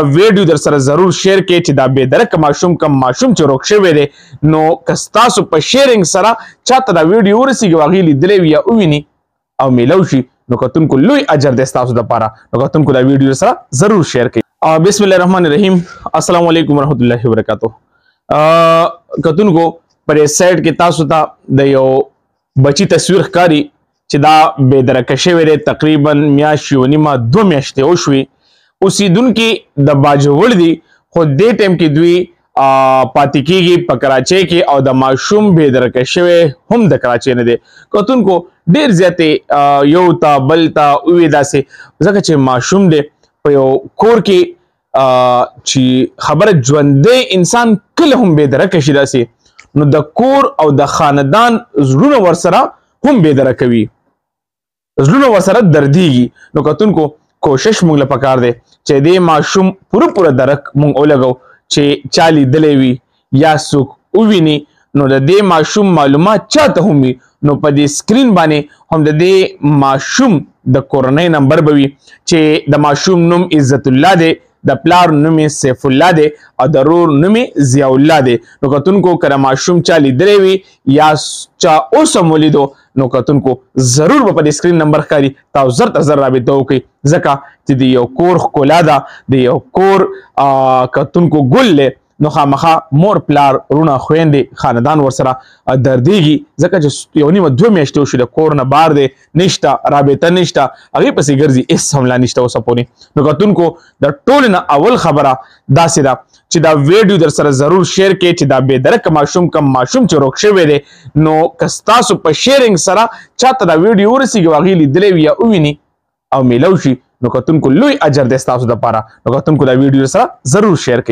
ویډیو در سره ضرور شیر کې چې دا به درک ماشوم کم ماشوم چې روک شوی دی نو کستاسو په شیرینګ سره چاته دا ویډیو ورسیږي واغې لیدلې وي یا وویني او میلو شي نو کتونکو لوی اجر دی ستاسو لپاره نو کتونکو دا ویډیو سره ضرور شیر کړئ بسم الله الرحمن الرحیم السلام علیکم ورحمۃ اللہ وبرکاتہ کتونکو پر سایت کې تاسو ته د یو بچی تصویر ښکاری چې دا بې درکه شوی دی تقریبا میاشت یو نیمه دوه میاشتې وشوې اوسېدونکي د باجوړ دي خو دې ټایم کې دوی پاتې کیږي په کراچۍ کې او د ماشوم بې درکه شوی هم د کراچۍ نه دی کتونکو ډیر زیاتې یو ته بل ته اوې داسې ځکه چې ماشوم دی په یو کور کې چې خبره ژوندې انسان کله هم به درک شي داسي نو د کور او د خاندان زړونه ورسره هم به درک وي زړونه ورسره درديږي نو کتونکو کوشش موږ لپاره کار دی چې دې ماشوم پوره پوره درک موږ ولګو چې چالي دلې وي یا څوک وویني نو د دې ماشوم معلومات چاته هم وي نو په دې سکرین باندې هم د دې ماشوم د کورنۍ نمبر به وي چې د ماشوم نوم عزت الله دی د پلار نوم سیف الله دی او د رور نوم ضیاء الله دی نو کتونکو کله ماشوم چا لیدلی وي یا چا اوس هم ولیدو نو کتونکو ضرور به په دې سکرین نمبر ښکاري تاسو زر تر زر رابطه وکړئ ځکه چې د یو کور ښکلا ده د یو کور کتونکو ګل دی نو خامخا مور پلار رونه خويندې خاندان ورسره درديږي ځکه چې یو نیمه دوه میاشتې وشو د کور نه بار دی نشته رابطه نشته هغه پسې ګرځي اس هم لا نشته اوسه پورې نو کتونکو د ټول نه اول خبره داسې ده چې دا ویډیو در سره ضرور شیر کړئ چې دا بې درک ماشوم کم ماشوم چې روک شوی دی نو که ستاسو په شیرینګ سره چاته دا ویډیو ورسیږي هغې لیدلی وي یا وویني او میلو شي نو کتونکو لوی اجر دی ستاسو دپاره نو کتونکو دا ویډیو سره ضرور شیر کړئ